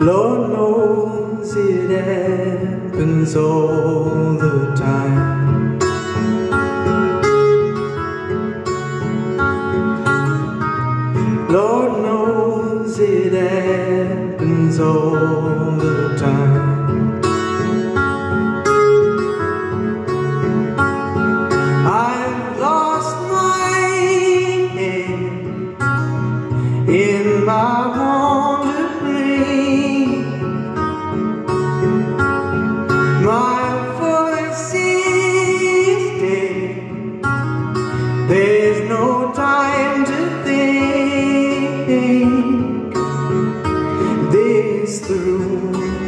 Lord knows it happens all the time. Lord knows it happens all the time. There's no time to think this through.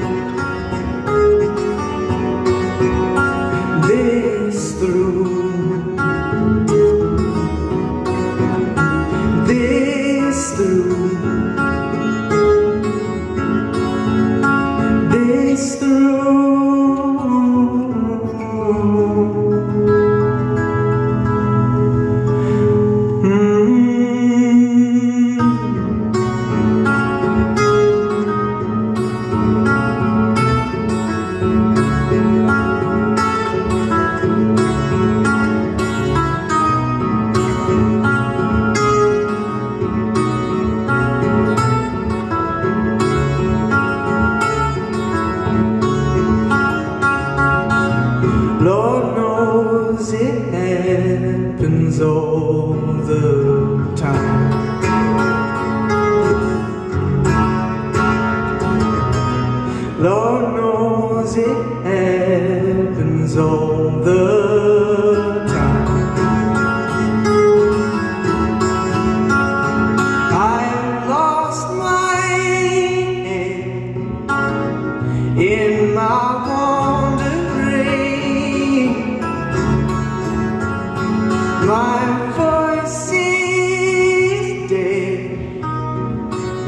All the time. Lord knows it happens all the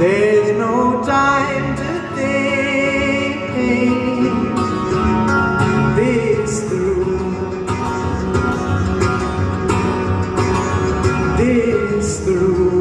There's no time to think this through. This through.